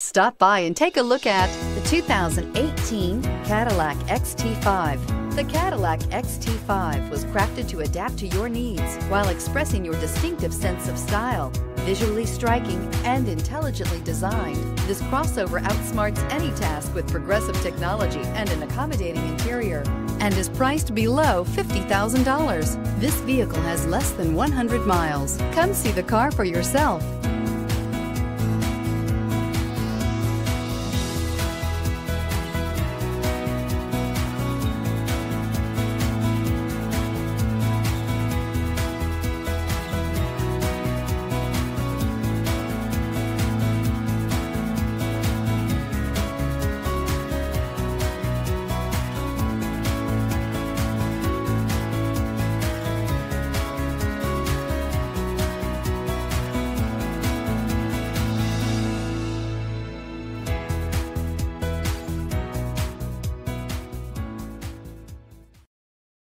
Stop by and take a look at the 2018 Cadillac XT5. The Cadillac XT5 was crafted to adapt to your needs while expressing your distinctive sense of style. Visually striking and intelligently designed, this crossover outsmarts any task with progressive technology and an accommodating interior and is priced below $50,000. This vehicle has less than 100 miles. Come see the car for yourself.